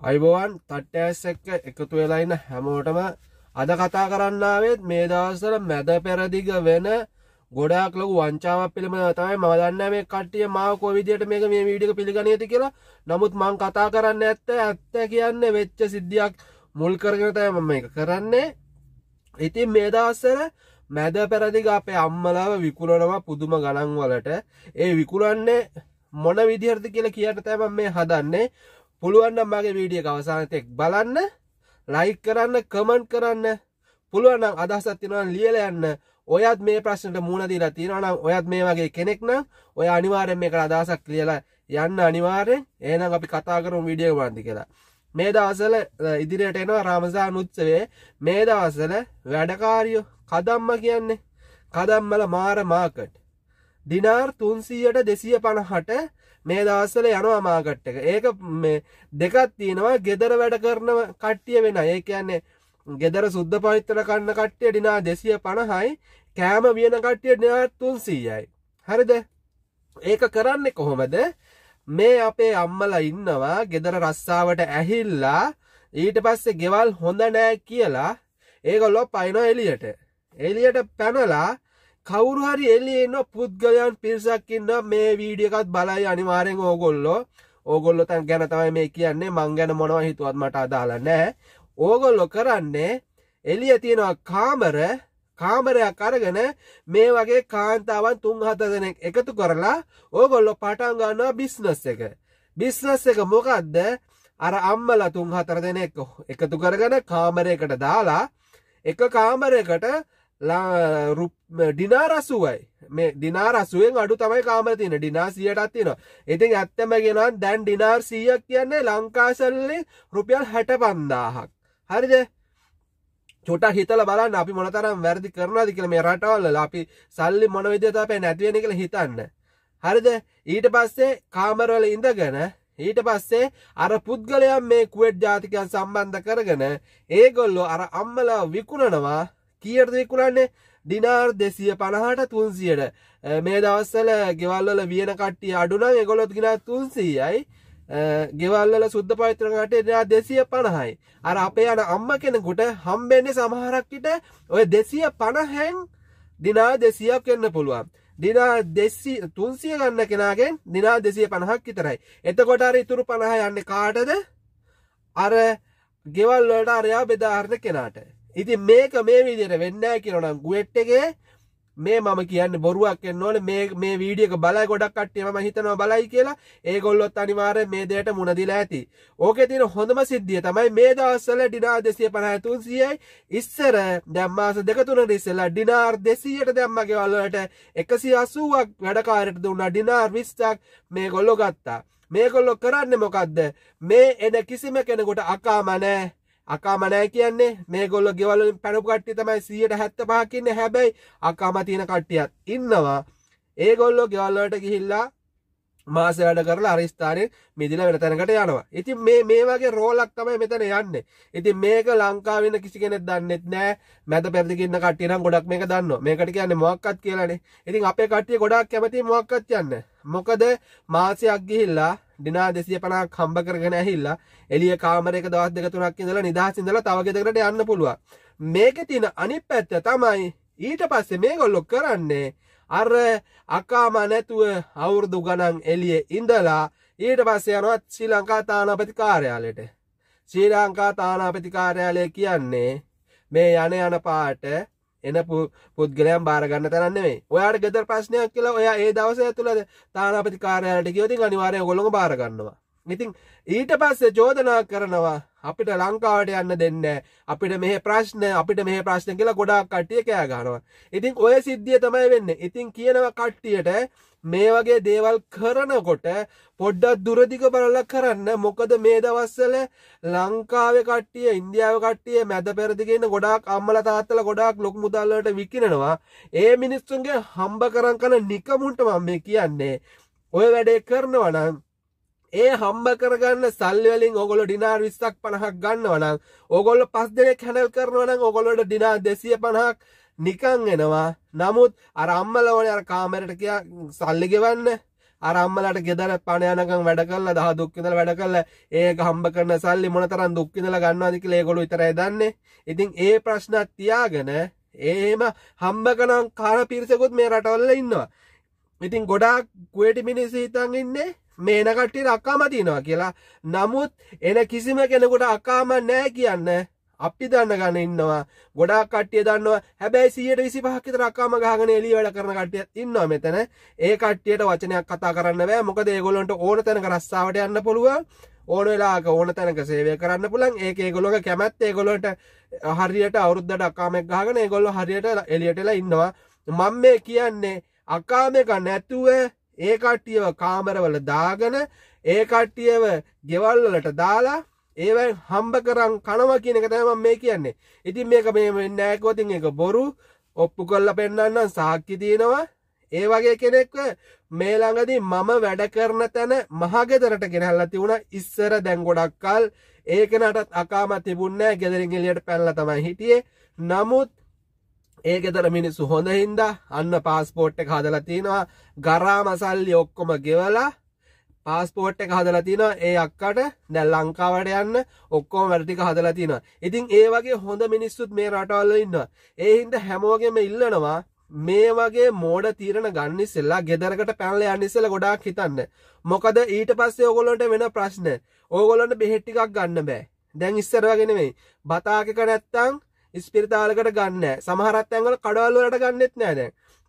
අයිබෝවන් තට්ටඇස් එක්ක එකතු වෙලාඉන්න හැමෝටම අද කතා කරන්නාවත් මේ දවසර මැද පෙරදිග වෙන ගොඩක් ලොක වංචාව පිළිම තමයි මදන්න මේ කටිය මාව කොවිදියට මේක මේ වීඩික පිළිගනීති කියලා. නමුත් මං කතා කරන්න ඇත්ත ඇත්ත කියන්න වෙච්ච සිද්ධියක් මුල් කරගෙනතය මම එක කරන්නේ. ඉතින් මේ දවස්සර මැද පැරදිග අපේ අම්මලාව විකුණනවා පුදුම ගණන් වලට. ඒ විකුරන්නේ මොන විදිහරද කියලා කියන්න තැම මේ හදන්නේ. පුළුවන්නම් මගේ වීඩිය අවසානතෙක් බලන්න ලයික් කරන්න කමන්ට් කරන්න. පුළුවන්නම් අදහසත් තිෙනවා ලියල යන්න. ඔයත් මේ ප්‍රශ්නට මුණදීලා තියෙනවනම් ඔයත් මේ වගේ කෙනෙක් නම් ඔය අනිවාරෙන් මේක අදහසක් ලියලා යන්න අනිවාරයෙන්. ඒනම් අපි කතා කරුම් විඩියෝ බන්ධි කියලා. මේ දවසල ඉදිරියට එනවා රාමසා නුත්සවේ මේ දවසල වැඩකාරියෝ කදම්ම කියන්නේ කදම්මල මාර මාකට්. ඩිනාර් තුන්සීයට දෙසිය පණහට මේ දවස්සල යනවා මාකට් එක. ඒක දෙකත් තියෙනවා ගෙදර වැඩ කරනව කට්ටිය වෙන ඒ කියන්නේ ගෙදර සුද්ද පවිත්තර කන්න කට්ටිය ඩිනා දෙසිය පණහයි කෑම වියන කට්ටිය ඩිනාත් තුන්සීයයි. හරිද? ඒක කරන්නේ කොහොමද? මේ අපේ අම්මල ඉන්නවා ගෙදර රස්සාාවට ඇහිල්ලා ඊට පස්සේ ගෙවල් හොඳ නෑ කියලා. ඒගොල්ලො පයින එලියට එලියට පැනලා කවුරු හරි එල්ලියන්න පුද්ගලයන් පිරිසක්කින්න මේ වීඩියකත් බලයි අනිවාරෙන් ඕගොල්ලෝ. ඕගොල්ලො තැන් ගැන තමයි මේ කියන්නේ. මං ගැන මොනව හිතුවත් මට අදාල නෑ ඕගොල්ලො කරන්නේ එලිය තියෙනවා කාමර. කාමරයක් අරගෙන මේ වගේ කාන්තාවන් තුන් හත දෙනෙක් එකතු කරලා ඕගොල්ලො පටන් ගන්නවා බිස්නස් එක. බිස්නස් එක මොකක්ද අර අම්මල තුන් හතර දෙනෙක් එකතු කරගෙන කාමරයකට දාලා එක කාමරයකට ඩිනාරසුවයි මේ ඩිනාරසුවෙන් අඩු තමයි කාමර තින ඩිනාසියටත් තිනවා ඉතින් ඇත්තම ගෙනන් දැන් ඩිනාර් සීයක් කියන්නේ ලංකාසල්ලේ රුපියල් හැට පන්දාහක් හරිද? චොට හිතල බලන්න අපි මොනතරම් වැරදි කරනවාදි කියල මේ රටවල්ල අපි සල්ලි මොන විදතාපේ නැතිවෙන කළ හිතන්න. හරිද? ඊට පස්සේ කාමරවල ඉඳගෙන ඊට පස්සේ අර පුද්ගලයන් මේ කුවට් ජාතිකයන් සම්බන්ධ කරගෙන ඒගොල්ලො අර අම්මලා විකුණනවා. කියර්ද විකුණන්නේ ඩිනාර් දෙසිය පණහට තුන්සියට මේ දවස්සල ගෙවල්වල වියන කට්ටිය අඩුනම් එගොලොත් ගෙන තුන්සීයයි. ගෙවල්ල සුද්ද පවිත්‍රකට එයා දෙසිය පණහයි අර අපේ යන අම්ම කෙනෙකුට හම්බෙන්නේ සමහරක්කිට ඔය දෙසිය පණහැන් දිනා දෙසියක් එන්න පුළුවන්. දිනා දෙසි තුන්සිය ගන්න කෙනගෙන් දිනා දෙසිය පණහක් විතරයි. එතකොට අර ඉතුරු පණහ යන්න කාටද? අර ගෙවල්වලට අරයා බෙදාහරණ කෙනාට. ඉතින් මේක මේ විදියට වෙන්නෑ කියනනම් ගුවට්ටගේ මේ මම කියන්න බොරුවක් එන්නවන මේ වීඩියක බලයි ගොඩක් කට්ටියම හිතනවා බලයි කියලා. ඒගොල්ලොත් අනිවාරය මේ දේට මුණදිලා ඇති. ඕක තින හොඳම සිද්ධිය තමයි මේ දවස්සල ඩිනා දෙසිය පනහතුන් සියයි ඉස්සර දැම්මාස දෙකතුන රිස්සලා ඩිනාර් දෙසීයට දැම්මගේ වල්ලට එකසි අසුවක් වැඩකාරයට දුන්න. ඩිනාර් විස්්චක් මේ ගොල්ලො ගත්තා. මේ කොල්ලො කරන්න මොකක්ද මේ එන කිසිම කෙනෙකුට අකාමනෑ අකාමනෑ කියන්නේ. මේ ගොල්ල ගෙවල පැනපු කට්ටි තමයි සියට හැත්ත පහකින්න හැබැයි අකාම තියෙන කට්ටියත් ඉන්නවා. ඒ ගොල්ලෝ ගෙවල්ලට ගිහිල්ලා මාස වැඩ කරලා අරිස්ථානය මිදිල වෙන තැනකට යනවා. ඉතින් මේ මේ වගේ රෝලක් තමයි මෙතන යන්න. ඉතින් මේක ලංකාවෙන කිසි කෙනෙක් දන්නෙත් නෑ. මැත පැදිකින්න කටියනම් ගොඩක් මේක දන්න මේකට කියන්න මොක්කත් කියලනේ. ඉතින් අපේ කටිය ගොඩක් කැමති මොක්කත් යන්න මොකද මාසයක් ගිහිල්ලා දිනා දෙසිය පනක් කම්බ කරගෙන ඇහිල්ලා එලිය කාමරක දවස් දෙක තුනක් ඉඳලා නිදහසිඳලා තවගෙදකට යන්න පුළුවන්. මේක තියෙන අනිත් පැත්ත තමයි ඊට පස්සේ මේ ගොල්ලො කරන්නේ අර අකාම නැතුව අවුරුදු ගණන් එලිය ඉඳලා ඊට පස්සේ යනවත් ශ්‍රී ලංකා තානාපති කාර්යාලයට ශ්‍රී ලංකා තානාපති කාර්යාලය කියන්නේ මේ යන යන පාට එන පුද්ගලයන් බාරගන්න තරන්නෙේ ඔයාට ගෙදර ප්‍රශ්නයක් කියලා ඔයා ඒ දවස ඇතුළද තානාපති කාරයාලට කියවති අනිවාරය ගොළොඟ බාරගන්නවා ඉතින් ඊට පස්සේ චෝදනා කරනවා අපිට ලංකාවට යන්න දෙන්න අපිට මෙහ ප්‍රශ්න අපිට මේ ප්‍රශ්න කියලා ගොඩක් කට්ටිය කෑ ගනවා ඉතින් ඔය සිද්ධිය තමයි වෙන්න. ඉතින් කියනව කට්ටියට මේ වගේ දේවල් කරනකොට පොඩ්ඩක් දුරදික බලල කරන්න. මොකද මේ දවස්සල ලංකාව කට්ටිය ඉන්දියාව කට්ටිය මැද පැරදිගෙන ගොඩක් අම්මල තාත්තල ගොඩක් ලොක් මුදල්ලට විකිනෙනවා. ඒ මිනිස්සුන්ගේ හම්බ කරන් කන නිකමුන්ට මම මේ කියන්නේ. ඔය වැඩේ කරනවනම් ඒ හම්බ කරගන්න සල්ලිවලින් ඔගොල ඩිනාර් විස්සක් පණහක් ගන්නවනම් ඔගොල්ල පස් දෙනෙක් හැනල් කරනවනම් ඔගොලොට ඩිනා දෙසිය පණහක් නිකං එනවා. නමුත් අර අම්මල ඕන අර කාමරට කිය සල්ලි ගෙවන්න. අරම්මලට ගෙදර පණයනකම් වැඩ කල්ල දහ දුක්කිදල වැඩ කල්ල ඒ හම්බ කරන සල්ලි මොනතරන් දුක්කිදල ගන්නවාදික ලේගොලු විතරයි දන්නේ. ඉතින් ඒ ප්‍රශ්නත් තියාගෙන ඒම හම්බ කනම් කාර පිරිසකුත් මේ රටවල්ල ඉන්නවා. ඉතින් ගොඩාක් කුවටි මිනිස් හිතන් ඉන්නේ මේන කට්ටියට අක්කාම තියනවා කියලා. නමුත් එන කිසිම කෙනෙකුට අකාම නෑ කියන්න අපි දන්න ගන්න ඉන්නවා. ගොඩා කට්ටිය දන්නවා. හැබැයි සියට විසි පහකිත රක්කාම ගහගෙන එලි වැඩ කරන කටිය ඉන්නවා මෙතන. ඒ කට්ටියට වචනයක් කතා කරන්න බෑ. මොකද ඒගොලොන්ට ඕන තැනක රස්සාාවට යන්න පුළුවන්. ඕන වෙලාක ඕන තැනක සේවය කරන්න පුළන් ඒ ඒගොලොක කැමැත් ඒගොලොට හරියට අවුද්ධට අකාමෙක් ගහගෙන ඒගොල්ල හරියට එලියටලා ඉන්නවා. මං මේ කියන්නේ අකාමක නැතුව ඒ කට්ටියව කාමරවල දාගෙන ඒ කට්ටියව ගෙවල්වලට දාලා ඒවයි හම්බ කරන් කනව කියන එක තම මේ කියන්නේ. ඉතින් මේක මේ නෑකෝතින් එක බොරු. ඔප්පු කොල්ල පෙන්න්න සාක්කි තියෙනවා. ඒ වගේ කෙනෙක්ව මේළඟදී මම වැඩ කරන තැන මහගෙදරට ගෙනහල්ල තිවුණ ඉස්සර දැන් ගොඩක්කල් ඒකනටත් අකාම තිබුන්නෑ ගෙදරින් එලියට පැල්ල තමයි හිටියේ. නමුත් ඒ ගෙදර මිනිස්සු හොඳ හින්දා අන්න පාස්පෝට් එක හදලා තියෙනවා ගරා මසල්ලි ඔක්කොම ගෙවලා පාස්පෝට් එක හදලා තියෙනවා ඒ අක්කට දැන් ලංකාවට යන්න ඔක්කොම වැඩ ටික හදලා තියෙනවා. ඉතින් ඒ වගේ හොඳ මිනිස්සුත් මේ රටවල ඉන්නවා. ඒ හින්දා හැමෝගෙම ඉල්ලනවා මේ වගේ මෝඩ තීරණ ගන්න ඉස්සෙල්ලා ගෙදරකට පැනලා යන්න ඉස්සෙල්ලා ගොඩාක් හිතන්න. මොකද ඊට පස්සේ ඕගොල්ලන්ට වෙන ප්‍රශ්න. ඕගොල්ලන්ට බෙහෙත් ටිකක් ගන්න බෑ. දැන් ඉස්සර වගේ නෙමෙයි. බතාකක නැත්තම් ස්පිරිතාලකට ගන්න සමහරත් ඇංගල කඩවල්ලට ගන්නෙත් නෑද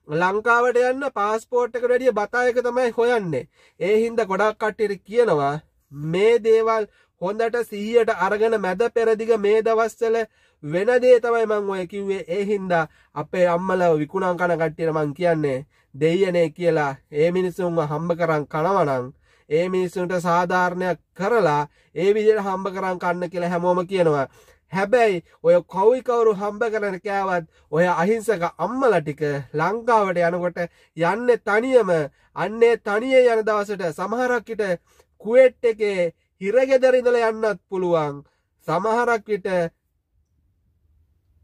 ලංකාවට යන්න පාස්පෝට් එකට වැඩිය බතායක තමයි හොයන්නේ. ඒ හින්ද ගොඩක් කට්ටියට කියනවා මේ දේවල් හොඳට සීයට අරගෙන මැද පෙරදිග මේ දවස්සල වෙන දේ තමයි මං ඔය කිව්වේ. ඒ හින්දා අපේ අම්මල විකුණන් කන කට්ටියට මං කියන්නේ දෙයනේ කියලා. ඒ මිනිස්සුන්ව හම්බ කරන් කනවනං ඒ මිනිස්සුන්ට සාධාරණයක් කරලා ඒ විදිහට හම්බ කරන් කන්න කියලා හැමෝම කියනවා. හැබැයි ඔය කවුයි කවුරු හම්බ කරන කෑවත් ඔය අහිංසක අම්මල ටික ලංකාවට යනකොට යන්න තනියම අන්නේ තනිය යන දවසට සමහරක්කිට කුවෙට් එකේ හිරගෙදරිඳල යන්නත් පුළුවන්. සමහරක්විට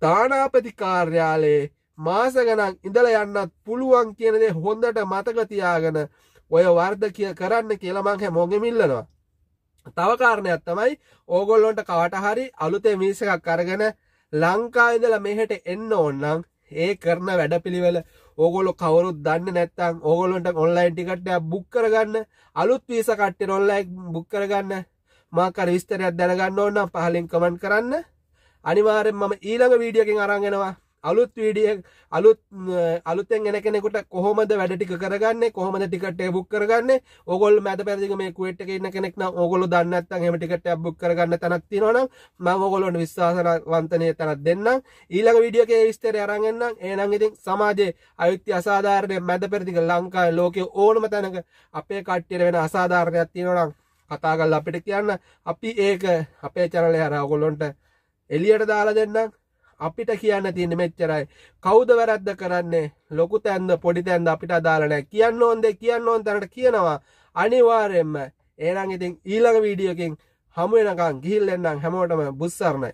තානාපති කාර්යාලයේ මාස ගනක් ඉඳල යන්නත් පුළුවන් කියනදේ හොඳට මතකතියාගෙන ඔය වර්ධ කිය කරන්න කියලමං හැමෝගෙමිල්ලනවා තව කාරණයක් තමයි ඕගොල්ලොන්ට කවට හරි අලුතේ මිනිස එකක් අරගෙන ලංකායිදල මෙහෙට එන්න ඕන්නම් ඒ කරන වැඩ පිළිවෙල ඕගොලො කවරුත් දන්න නැත්තං ඕගොලොන්ට ඔන්ලයින් ටිකට්ටය බුක් කරගන්න අලුත් වීස කට්ටේ ඔල්ලයි බුක් කරගන්න මාකර විස්තරයක් දැනගන්න ඕන්න පහලින් කමන් කරන්න. අනිවාරෙන් මම ඊළඟ වීඩියකින් අරගෙනවා අලුත් වීඩිය අලුත් අලුතෙන් එන කෙනෙකුට කොහොමද වැඩ ටික කරගන්න? කොහොමද ටිකට බුක් කරගන්න? ඔගොල් මැද පැදික මේ කුවට ඉන්න කෙනෙක් ඔගොලු දන්නත් හෙම ටිකට බුක් කරගන්න තැනක් තිනවන ම ඔගොලොන්ට විශවාසන වන්තනය තැනත් දෙන්න ඊළඟ විඩියක විස්තර අරගන්න ඒනං ඉතින් සමාජයේ අයුත්‍ය අසාධාරණය මැද පැදික ලංකායි ලෝකය ඕනම තැනක අපේ කට්ටියට වෙන අසාධාරණයක් තියෙනවනම් කතාගල් අපිට කියන්න. අපි ඒක අපේ චරලය හර ඔගොලොන්ට එලියට දාලා දෙන්නම්. අපිට කියන්න තියෙන මෙච්චරයි. කෞද වැරද්ද කරන්නේ? ලොකු තැන්ද පොඩි තැන්ද අපිට අදාලනෑ කියන්න ඕන්ද කියන්න ඕන් තැනට කියනවා. අනිවාරයෙන්ම ඒනං ඉතින් ඊළඟ වීඩියෝකින් හමුවෙනකං ගිහිල් එන්නම්. හැමෝටම බුස්සරණයි.